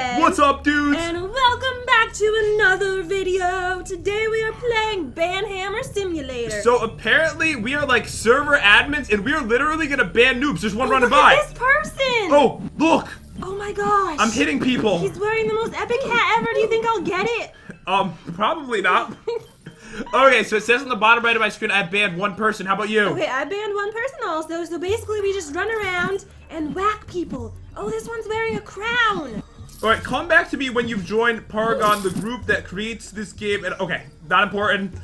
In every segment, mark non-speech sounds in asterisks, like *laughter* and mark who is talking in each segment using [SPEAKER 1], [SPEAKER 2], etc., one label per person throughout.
[SPEAKER 1] What's up, dudes?
[SPEAKER 2] And welcome back to another video. Today we are playing Banhammer Simulator.
[SPEAKER 1] So apparently we are like server admins, and we are literally gonna ban noobs. There's one
[SPEAKER 2] oh,
[SPEAKER 1] running
[SPEAKER 2] look
[SPEAKER 1] by.
[SPEAKER 2] At this person.
[SPEAKER 1] Oh, look!
[SPEAKER 2] Oh my gosh.
[SPEAKER 1] I'm hitting people.
[SPEAKER 2] He's wearing the most epic hat ever. Do you think I'll get it?
[SPEAKER 1] Um, probably not. *laughs* okay, so it says on the bottom right of my screen I banned one person. How about you?
[SPEAKER 2] Okay, I banned one person also. So basically, we just run around and whack people. Oh, this one's wearing a crown.
[SPEAKER 1] All right, come back to me when you've joined Paragon, the group that creates this game. And okay, not important.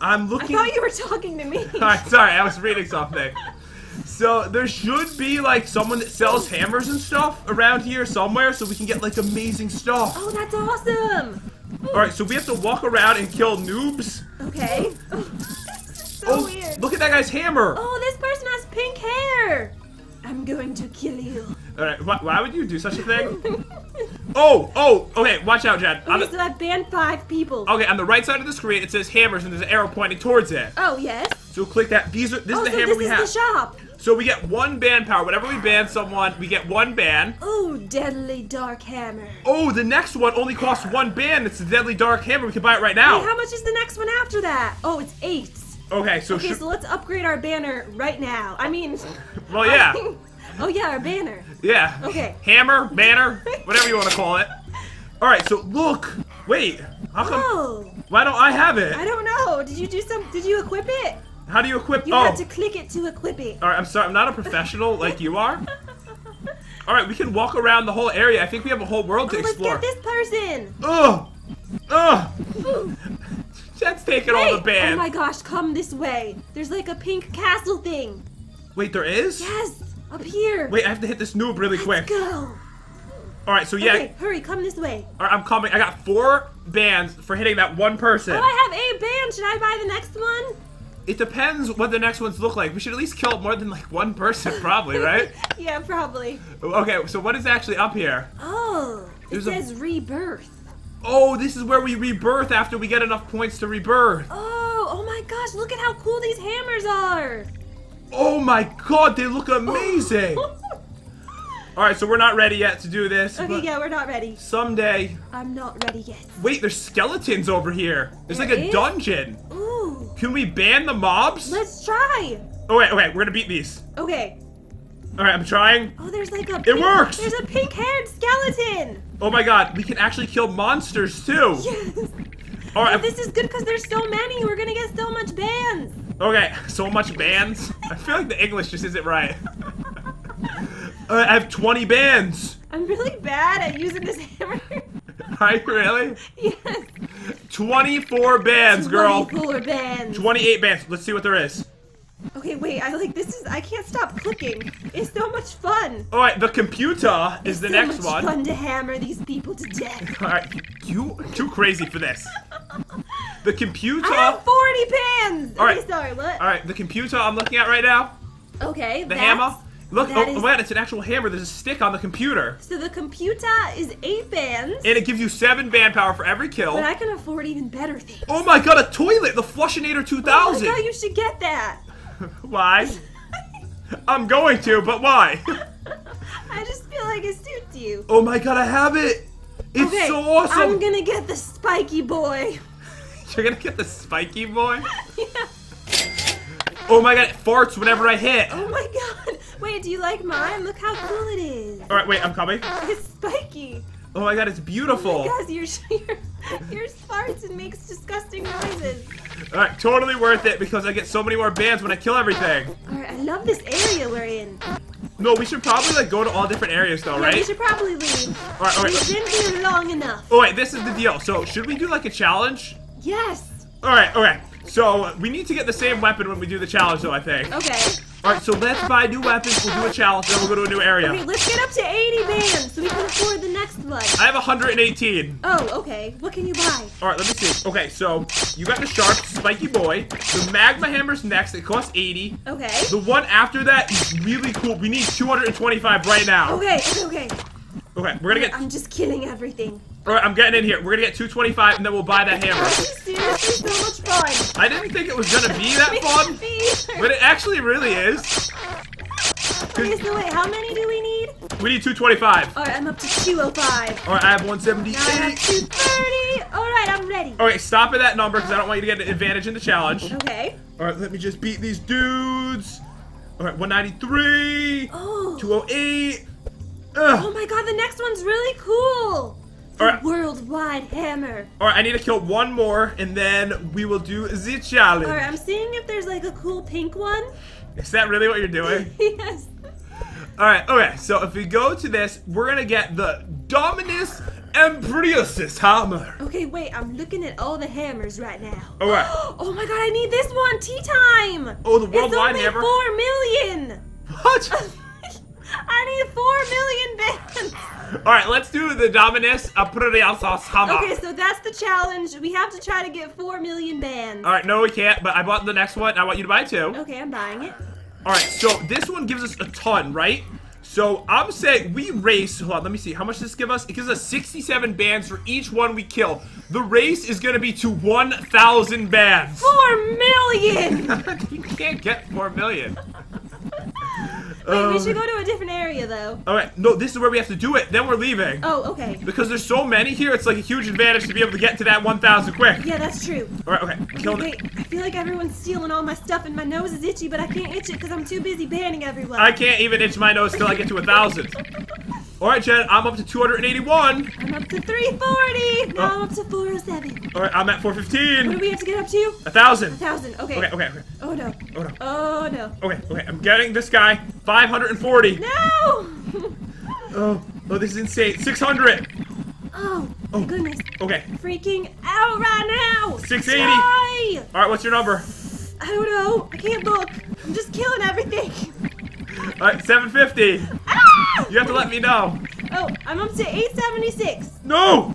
[SPEAKER 1] I'm looking...
[SPEAKER 2] I thought you were talking to me. *laughs*
[SPEAKER 1] Alright, sorry, I was reading something. So there should be like someone that sells hammers and stuff around here somewhere, so we can get like amazing stuff.
[SPEAKER 2] Oh, that's awesome.
[SPEAKER 1] All right, so we have to walk around and kill noobs.
[SPEAKER 2] Okay. Oh, *laughs* so
[SPEAKER 1] oh,
[SPEAKER 2] weird.
[SPEAKER 1] look at that guy's hammer.
[SPEAKER 2] Oh, this person has pink hair. I'm going to kill you.
[SPEAKER 1] All right, why, why would you do such a thing? *laughs* oh, oh, okay, watch out. On
[SPEAKER 2] Okay,
[SPEAKER 1] the,
[SPEAKER 2] so I banned five people.
[SPEAKER 1] okay, on the right side of the screen it says hammers and there's an arrow pointing towards it.
[SPEAKER 2] Oh, yes.
[SPEAKER 1] So click that. These are this
[SPEAKER 2] oh,
[SPEAKER 1] is the
[SPEAKER 2] so
[SPEAKER 1] hammer
[SPEAKER 2] this
[SPEAKER 1] we
[SPEAKER 2] is
[SPEAKER 1] have.
[SPEAKER 2] the shop.
[SPEAKER 1] So we get one ban power. Whenever we ban someone, we get one ban.
[SPEAKER 2] Oh, deadly dark hammer.
[SPEAKER 1] Oh, the next one only costs one ban. It's the Deadly Dark Hammer. We can buy it right now.
[SPEAKER 2] Wait, how much is the next one after that? Oh, it's eight.
[SPEAKER 1] okay, so,
[SPEAKER 2] Okay, so let's upgrade our banner right now. I mean,
[SPEAKER 1] well, yeah, *laughs*
[SPEAKER 2] oh yeah, our banner.
[SPEAKER 1] yeah.
[SPEAKER 2] Okay.
[SPEAKER 1] Hammer, banner, whatever you want to call it. All right, so look. Wait, how come?
[SPEAKER 2] Oh,
[SPEAKER 1] Why don't I have it?
[SPEAKER 2] I don't know. Did you do some? Did you equip it?
[SPEAKER 1] How do you equip?
[SPEAKER 2] You
[SPEAKER 1] oh,
[SPEAKER 2] had to click it to equip it.
[SPEAKER 1] all right. I'm sorry. I'm not a professional like you are. *laughs* All right, we can walk around the whole area. I think we have a whole world to
[SPEAKER 2] Oh, let's
[SPEAKER 1] explore.
[SPEAKER 2] get this person.
[SPEAKER 1] Ugh, ugh. *laughs* Jen's taking all the
[SPEAKER 2] Wait,
[SPEAKER 1] ban.
[SPEAKER 2] Oh my gosh, come this way. There's like a pink castle thing.
[SPEAKER 1] Wait, there is?
[SPEAKER 2] Yes, up here.
[SPEAKER 1] Wait, I have to hit this noob really quick.
[SPEAKER 2] Let's go.
[SPEAKER 1] All right, so yeah,
[SPEAKER 2] Okay, hurry, come this way.
[SPEAKER 1] all right, I'm coming. I got four bans for hitting that one person.
[SPEAKER 2] Oh, I have a band. Should I buy the next one?
[SPEAKER 1] It depends what the next ones look like. We should at least kill more than like one person, probably, right? *laughs*
[SPEAKER 2] Yeah, probably.
[SPEAKER 1] okay, so what is actually up here?
[SPEAKER 2] Oh, it
[SPEAKER 1] There's a-
[SPEAKER 2] says rebirth.
[SPEAKER 1] Oh, this is where we rebirth after we get enough points to rebirth.
[SPEAKER 2] Oh, oh my gosh, look at how cool these hammers are.
[SPEAKER 1] Oh my god, they look amazing. *laughs* All right, so we're not ready yet to do this.
[SPEAKER 2] okay, yeah, we're not ready.
[SPEAKER 1] Someday.
[SPEAKER 2] I'm not ready yet.
[SPEAKER 1] Wait, there's skeletons over here. There's
[SPEAKER 2] There
[SPEAKER 1] like a
[SPEAKER 2] is?
[SPEAKER 1] dungeon.
[SPEAKER 2] Ooh,
[SPEAKER 1] Can we ban the mobs?
[SPEAKER 2] let's try.
[SPEAKER 1] Oh wait, wait, we're gonna beat these.
[SPEAKER 2] Okay.
[SPEAKER 1] All right, I'm trying.
[SPEAKER 2] Oh, there's like a.
[SPEAKER 1] It
[SPEAKER 2] pink-
[SPEAKER 1] works!
[SPEAKER 2] There's a pink-haired skeleton.
[SPEAKER 1] Oh my god, we can actually kill monsters too.
[SPEAKER 2] Yes.
[SPEAKER 1] All right,
[SPEAKER 2] this is good because there's so many. We're gonna get so much bands.
[SPEAKER 1] Okay, so much bands. I feel like the English just isn't right. *laughs* Uh, I have 20 bands.
[SPEAKER 2] I'm really bad at using this hammer. *laughs*
[SPEAKER 1] Are you really?
[SPEAKER 2] yes.
[SPEAKER 1] 24 bands, girl.
[SPEAKER 2] 24 bands.
[SPEAKER 1] 28 bands. Let's see what there is.
[SPEAKER 2] Okay, wait. I like this. Is I can't stop clicking. It's so much fun.
[SPEAKER 1] All right, the computer is the
[SPEAKER 2] so
[SPEAKER 1] next
[SPEAKER 2] much
[SPEAKER 1] one.
[SPEAKER 2] fun to hammer these people to death. *laughs*
[SPEAKER 1] All right, you too crazy for this. The computer.
[SPEAKER 2] I have 40 bands.
[SPEAKER 1] All right.
[SPEAKER 2] Okay, sorry. What?
[SPEAKER 1] All right, the computer I'm looking at right now.
[SPEAKER 2] Okay.
[SPEAKER 1] The hammer. Look, oh,
[SPEAKER 2] is-
[SPEAKER 1] wait, it's an actual hammer. There's a stick on the computer,
[SPEAKER 2] So the computer is eight bands,
[SPEAKER 1] and it gives you seven band power for every kill.
[SPEAKER 2] but I can afford even better things.
[SPEAKER 1] Oh my god, a toilet! The Flushinator
[SPEAKER 2] Oh
[SPEAKER 1] 2000.
[SPEAKER 2] my god, you should get that. *laughs*
[SPEAKER 1] Why? I'm going to, but why? *laughs*
[SPEAKER 2] I just feel like it suits you.
[SPEAKER 1] Oh my god, I have it! It's
[SPEAKER 2] okay,
[SPEAKER 1] so awesome!
[SPEAKER 2] I'm gonna get the spiky boy. *laughs*
[SPEAKER 1] You're gonna get the spiky boy?
[SPEAKER 2] yeah.
[SPEAKER 1] Oh my god, it farts whenever I hit!
[SPEAKER 2] Oh my god. Wait, do you like mine? Look how cool it is.
[SPEAKER 1] Alright, wait, I'm coming.
[SPEAKER 2] It's spiky.
[SPEAKER 1] Oh my god, it's beautiful!
[SPEAKER 2] Because your your your farts and makes disgusting noises.
[SPEAKER 1] Alright, totally worth it because I get so many more bands when I kill everything.
[SPEAKER 2] Alright, I love this area we're in.
[SPEAKER 1] No, we should probably like go to all different areas though,
[SPEAKER 2] Yeah, we should probably leave.
[SPEAKER 1] Alright, alright.
[SPEAKER 2] We've been here long enough.
[SPEAKER 1] Oh wait, this is the deal. So, should we do like a challenge?
[SPEAKER 2] Yes.
[SPEAKER 1] Alright, okay. So, we need to get the same weapon when we do the challenge though, I think.
[SPEAKER 2] Okay.
[SPEAKER 1] Alright, so let's buy new weapons, we'll do a challenge, then we'll go to a new area.
[SPEAKER 2] Okay, let's get up to 80 bands so we can afford the next one.
[SPEAKER 1] I have 118.
[SPEAKER 2] Oh, okay. What can you buy?
[SPEAKER 1] Alright, let me see. Okay, so you got the sharp, spiky boy. The magma hammer's next, it costs 80.
[SPEAKER 2] Okay.
[SPEAKER 1] The one after that is really cool. We need 225 right now.
[SPEAKER 2] Okay, okay, okay.
[SPEAKER 1] Okay, we're gonna get.
[SPEAKER 2] I'm just killing everything.
[SPEAKER 1] Alright, I'm getting in here. We're gonna get 225 and then we'll buy that hammer.
[SPEAKER 2] This is seriously so much fun.
[SPEAKER 1] I didn't think it was gonna be that *laughs* fun, but it actually really is.
[SPEAKER 2] Okay, so wait, how many do we need?
[SPEAKER 1] We need 225.
[SPEAKER 2] All right, I'm up to 205.
[SPEAKER 1] All right, I have
[SPEAKER 2] Now I have
[SPEAKER 1] 178.
[SPEAKER 2] 230. All right, I'm ready.
[SPEAKER 1] Okay, stop at that number because I don't want you to get an advantage in the challenge.
[SPEAKER 2] Okay.
[SPEAKER 1] All right, let me just beat these dudes. All right, 193,
[SPEAKER 2] Oh.
[SPEAKER 1] 208.
[SPEAKER 2] Oh my god, the next one's really cool. The
[SPEAKER 1] right.
[SPEAKER 2] worldwide hammer.
[SPEAKER 1] All right, I need to kill one more, and then we will do the challenge.
[SPEAKER 2] All right, I'm seeing if there's like a cool pink one.
[SPEAKER 1] Is that really what you're doing? *laughs*
[SPEAKER 2] yes.
[SPEAKER 1] All right, okay. So if we go to this, we're gonna get the Dominus Ambriosus hammer.
[SPEAKER 2] Okay, wait, I'm looking at all the hammers right now.
[SPEAKER 1] All right. *gasps*
[SPEAKER 2] Oh my god, I need this one. Tea time.
[SPEAKER 1] Oh, the worldwide
[SPEAKER 2] it's only
[SPEAKER 1] hammer?
[SPEAKER 2] Four million.
[SPEAKER 1] What? *laughs*
[SPEAKER 2] I need four million bands.
[SPEAKER 1] All right, let's do the Dominus hammer.
[SPEAKER 2] Okay, so that's the challenge. We have to try to get four million bands.
[SPEAKER 1] All right, no, we can't. But I bought the next one. I want you to buy two.
[SPEAKER 2] Okay, I'm buying it.
[SPEAKER 1] All right, so this one gives us a ton, right? So I'm saying we race. Hold on, let me see. How much does this give us? It gives us 67 bands for each one we kill. The race is gonna be to 1,000 bands.
[SPEAKER 2] Four million. *laughs*
[SPEAKER 1] you can't get 4 million.
[SPEAKER 2] Wait, we
[SPEAKER 1] Um,
[SPEAKER 2] should go to a different area though.
[SPEAKER 1] All right, no, this is where we have to do it. Then we're leaving.
[SPEAKER 2] Oh, okay.
[SPEAKER 1] Because there's so many here, it's like a huge advantage to be able to get to that 1,000 quick.
[SPEAKER 2] Yeah, that's true.
[SPEAKER 1] All right, okay.
[SPEAKER 2] Okay, wait, I feel like everyone's stealing all my stuff and my nose is itchy, but I can't itch it because I'm too busy banning everyone.
[SPEAKER 1] I can't even itch my nose till I get to a 1,000. *laughs* All right, Jen, I'm up to 281.
[SPEAKER 2] I'm up to 340. Now I'm up to 407.
[SPEAKER 1] All right, I'm at 415.
[SPEAKER 2] What do we have to get up to?
[SPEAKER 1] A 1,000.
[SPEAKER 2] A 1,000. Okay.
[SPEAKER 1] Okay, okay, okay.
[SPEAKER 2] Oh no.
[SPEAKER 1] Oh, no.
[SPEAKER 2] Oh no.
[SPEAKER 1] Okay, okay, I'm getting this guy. 540.
[SPEAKER 2] No! *laughs*
[SPEAKER 1] Oh, oh, this is insane. 600.
[SPEAKER 2] Oh,
[SPEAKER 1] Oh.
[SPEAKER 2] goodness.
[SPEAKER 1] Okay.
[SPEAKER 2] Freaking out right now!
[SPEAKER 1] 680.
[SPEAKER 2] Die!
[SPEAKER 1] All right, what's your number?
[SPEAKER 2] I don't know. I can't look. I'm just killing everything.
[SPEAKER 1] All right, 750.
[SPEAKER 2] Ah!
[SPEAKER 1] You have to let me know.
[SPEAKER 2] Oh, I'm up to 876.
[SPEAKER 1] No.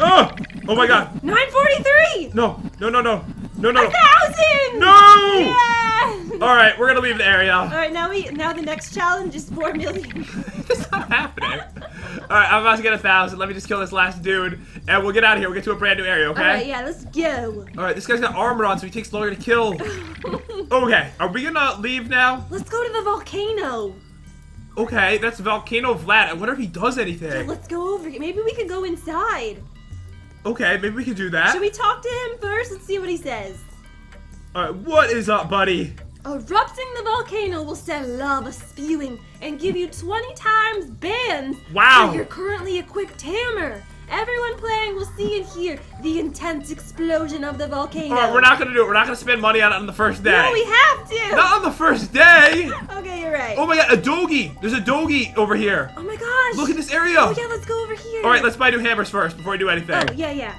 [SPEAKER 1] Oh, oh my God.
[SPEAKER 2] 943!
[SPEAKER 1] No, no, no, no, no, no.
[SPEAKER 2] A thousand!
[SPEAKER 1] No!
[SPEAKER 2] Yeah!
[SPEAKER 1] All right, we're gonna leave the area.
[SPEAKER 2] Alright, now we now the next challenge is four million. *laughs*
[SPEAKER 1] It's not happening. All right, I'm about to get a thousand. Let me just kill this last dude, and we'll get out of here. We'll get to a brand new area, okay?
[SPEAKER 2] Alright, yeah, let's go.
[SPEAKER 1] All right, this guy's got armor on, so he takes longer to kill. *laughs* Okay, are we gonna leave now?
[SPEAKER 2] Let's go to the volcano.
[SPEAKER 1] Okay, that's Volcano Vlad. I wonder if he does anything.
[SPEAKER 2] Let's go over. Here. Maybe we could go inside.
[SPEAKER 1] Okay, maybe we can do that.
[SPEAKER 2] Should we talk to him first? Let's see what he says.
[SPEAKER 1] All right, what is up, buddy?
[SPEAKER 2] Erupting the volcano will send lava spewing and give you 20 times bands
[SPEAKER 1] Wow.
[SPEAKER 2] for your currently equipped hammer. Everyone playing will see and hear the intense explosion of the volcano.
[SPEAKER 1] All right, we're not gonna do it. We're not gonna spend money on it on the first day.
[SPEAKER 2] No, we have to.
[SPEAKER 1] Not on the first day. *laughs*
[SPEAKER 2] Okay, you're right.
[SPEAKER 1] Oh my god, a doggy. There's a doggy over here.
[SPEAKER 2] Oh my gosh.
[SPEAKER 1] Look at this area.
[SPEAKER 2] Oh yeah, let's go over here.
[SPEAKER 1] All right, let's buy new hammers first before we do anything.
[SPEAKER 2] Oh yeah, yeah.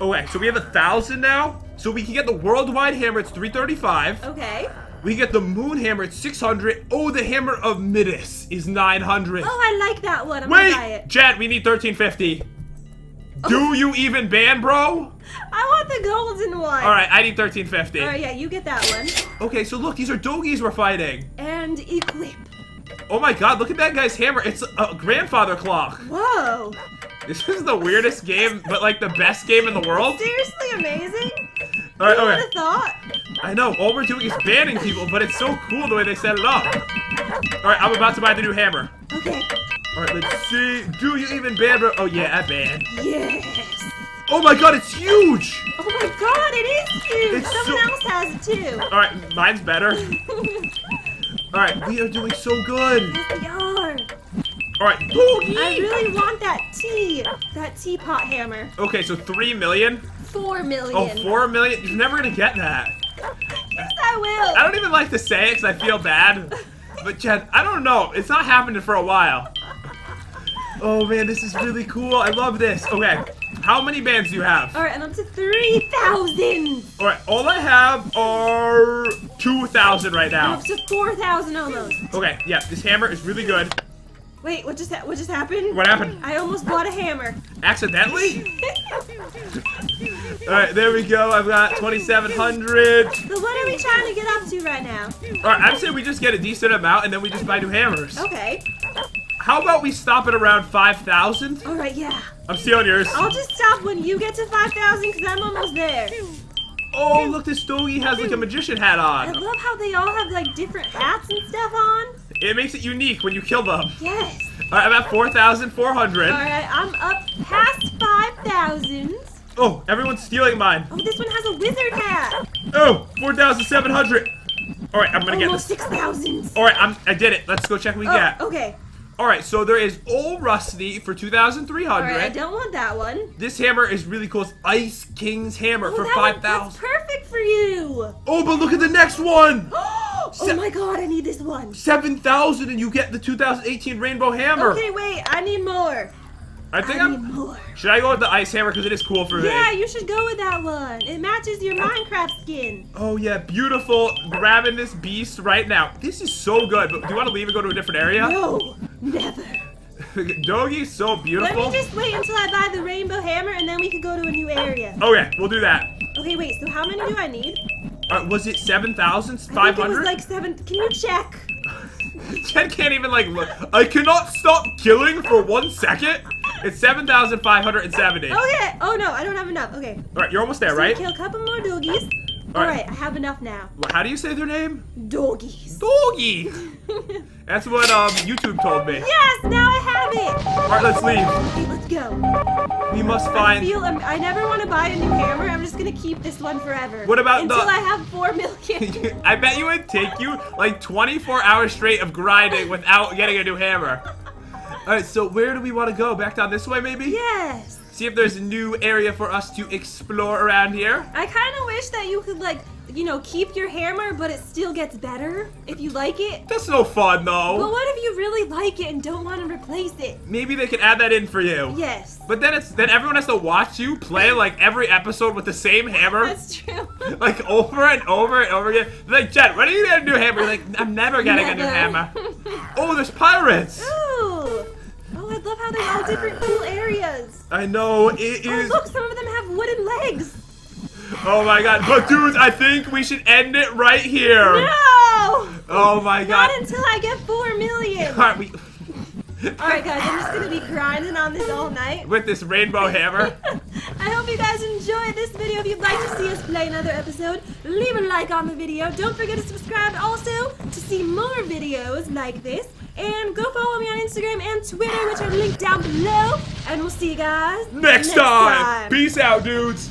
[SPEAKER 1] Oh, okay, so we have a thousand now. So we can get the worldwide hammer. It's 335.
[SPEAKER 2] Okay.
[SPEAKER 1] We get the moon hammer. It's 600. Oh, the hammer of Midas is 900.
[SPEAKER 2] Oh, I like that one. I'm gonna buy
[SPEAKER 1] Wait,
[SPEAKER 2] it.
[SPEAKER 1] Jen, we need 1350. Do you even ban, bro?
[SPEAKER 2] I want the golden one.
[SPEAKER 1] All right, I need 1350.
[SPEAKER 2] All right, yeah, you get that one.
[SPEAKER 1] Okay, so look, these are doggies we're fighting.
[SPEAKER 2] And equip.
[SPEAKER 1] Oh my god, look at that guy's hammer. It's a grandfather clock.
[SPEAKER 2] Whoa.
[SPEAKER 1] This is the weirdest game, but like the best game in the world.
[SPEAKER 2] Seriously amazing.
[SPEAKER 1] All right, okay.
[SPEAKER 2] have thought?
[SPEAKER 1] I know, all we're doing is banning people, but it's so cool the way they set it up. All right, I'm about to buy the new hammer.
[SPEAKER 2] Okay.
[SPEAKER 1] All right, let's see. Do you even ban, bro? Oh yeah, I ban.
[SPEAKER 2] Yes.
[SPEAKER 1] Oh my god, it's huge.
[SPEAKER 2] Oh my god, it is huge.
[SPEAKER 1] It's
[SPEAKER 2] Someone
[SPEAKER 1] so-
[SPEAKER 2] else has it too.
[SPEAKER 1] All right, mine's better. *laughs* All right, we are doing so good.
[SPEAKER 2] Yes, we are.
[SPEAKER 1] All right,
[SPEAKER 2] I really want that tea. That teapot hammer.
[SPEAKER 1] Okay, so three million.
[SPEAKER 2] Four million.
[SPEAKER 1] Oh, four million. You're never gonna get that.
[SPEAKER 2] I will.
[SPEAKER 1] I don't even like to say it because I feel bad. But Jen, I don't know. It's not happening for a while. Oh man, this is really cool. I love this. Okay, how many bands do you have?
[SPEAKER 2] All right, I'm up to three thousand.
[SPEAKER 1] All right, all I have are two thousand right
[SPEAKER 2] I'm
[SPEAKER 1] now.
[SPEAKER 2] up to four thousand almost.
[SPEAKER 1] Okay, yeah, this hammer is really good.
[SPEAKER 2] Wait, what just ha- what just happened?
[SPEAKER 1] What happened?
[SPEAKER 2] I almost bought a hammer.
[SPEAKER 1] Accidentally? *laughs* All right, there we go. I've got 2,700.
[SPEAKER 2] So what are we trying to get up to right now?
[SPEAKER 1] All right, I'd say we just get a decent amount and then we just buy new hammers.
[SPEAKER 2] Okay.
[SPEAKER 1] How about we stop at around 5,000?
[SPEAKER 2] All right, yeah.
[SPEAKER 1] I'm stealing yours.
[SPEAKER 2] I'll just stop when you get to 5,000 because I'm almost there.
[SPEAKER 1] Oh, look, this doggy has like a magician hat on.
[SPEAKER 2] I love how they all have like different hats and stuff on.
[SPEAKER 1] It makes it unique when you kill them.
[SPEAKER 2] Yes.
[SPEAKER 1] All right, I'm at 4,400.
[SPEAKER 2] All right, I'm up past 5,000.
[SPEAKER 1] Oh, everyone's stealing mine.
[SPEAKER 2] Oh, this one has a wizard hat.
[SPEAKER 1] Oh, 4,700. All right, I'm gonna get this.
[SPEAKER 2] 6,000.
[SPEAKER 1] All right, I'm, I did it. Let's go check what we
[SPEAKER 2] Oh,
[SPEAKER 1] get.
[SPEAKER 2] okay.
[SPEAKER 1] All right, so there is Old Rusty for 2,300.
[SPEAKER 2] All right, I don't want that one.
[SPEAKER 1] This hammer is really cool. It's Ice King's hammer
[SPEAKER 2] Oh,
[SPEAKER 1] for
[SPEAKER 2] that one, that's
[SPEAKER 1] 5,000.
[SPEAKER 2] perfect for you.
[SPEAKER 1] Oh, but look at the next one. *gasps*
[SPEAKER 2] oh
[SPEAKER 1] Se-
[SPEAKER 2] my god, I need this one.
[SPEAKER 1] 7,000 and you get the 2018 Rainbow Hammer.
[SPEAKER 2] Okay, wait, I need more.
[SPEAKER 1] I think
[SPEAKER 2] I
[SPEAKER 1] I'm.
[SPEAKER 2] need more.
[SPEAKER 1] Should I go with the ice hammer because it is cool for me?
[SPEAKER 2] Yeah, you should go with that one. It matches your Minecraft skin.
[SPEAKER 1] Oh yeah, beautiful. Grabbing this beast right now. This is so good. But do you want to leave and go to a different area?
[SPEAKER 2] No, never. *laughs*
[SPEAKER 1] Doggy's so beautiful.
[SPEAKER 2] Let me just wait until I buy the rainbow hammer and then we can go to a new area.
[SPEAKER 1] Okay, we'll do that.
[SPEAKER 2] Okay, wait, so how many do I need?
[SPEAKER 1] Uh, was it seven thousand five
[SPEAKER 2] it was like seven. Can you check? *laughs*
[SPEAKER 1] Jen can't even like look. I cannot stop killing for one second. It's seven thousand five hundred and seventy. All
[SPEAKER 2] Okay. Oh no, I don't have enough. Okay.
[SPEAKER 1] All right. you're almost there,
[SPEAKER 2] So
[SPEAKER 1] right?
[SPEAKER 2] Kill a couple more doggies.
[SPEAKER 1] All
[SPEAKER 2] All
[SPEAKER 1] right.
[SPEAKER 2] I have enough now.
[SPEAKER 1] How do you say their name?
[SPEAKER 2] Doggies.
[SPEAKER 1] Doggy. *laughs* That's what um YouTube told me.
[SPEAKER 2] yes, now I have it.
[SPEAKER 1] All right, let's leave.
[SPEAKER 2] Okay, let's go.
[SPEAKER 1] We must
[SPEAKER 2] I
[SPEAKER 1] find.
[SPEAKER 2] feel um, I never want to buy a new hammer. I'm just gonna keep this one forever.
[SPEAKER 1] What about
[SPEAKER 2] until
[SPEAKER 1] the-
[SPEAKER 2] I have four million? *laughs*
[SPEAKER 1] I bet you it'd take you like 24 hours straight of grinding without getting a new hammer. Alright, so where do we want to go? Back down this way, maybe?
[SPEAKER 2] yes.
[SPEAKER 1] See if there's a new area for us to explore around here.
[SPEAKER 2] I kind of wish that you could like, you know, keep your hammer, but it still gets better if you like it.
[SPEAKER 1] That's no fun, though.
[SPEAKER 2] But what if you really like it and don't want to replace it?
[SPEAKER 1] Maybe they could add that in for you.
[SPEAKER 2] Yes.
[SPEAKER 1] But then it's then everyone has to watch you play like every episode with the same hammer. *laughs*
[SPEAKER 2] That's true. *laughs*
[SPEAKER 1] Like over and over and over again. They're like, Jen, when are you getting a new hammer? You're like, I'm never getting a new hammer. *laughs* Oh, there's pirates!
[SPEAKER 2] Ooh. Oh, I love how they're all different cool areas.
[SPEAKER 1] I know, it
[SPEAKER 2] Oh,
[SPEAKER 1] is.
[SPEAKER 2] look, some of them have wooden legs.
[SPEAKER 1] Oh my god. But dudes, I think we should end it right here.
[SPEAKER 2] No!
[SPEAKER 1] Oh my god.
[SPEAKER 2] Not until I get four million. *laughs*
[SPEAKER 1] Alright, we
[SPEAKER 2] Alright, guys, I'm just gonna be grinding on this all night.
[SPEAKER 1] with this rainbow hammer. *laughs*
[SPEAKER 2] I hope you guys enjoyed this video. If you'd like to see us play another episode, leave a like on the video. Don't forget to subscribe also to see more videos like this. And go follow me on Instagram and Twitter, which are linked down below. And we'll see you guys
[SPEAKER 1] Next, time. Peace out, dudes.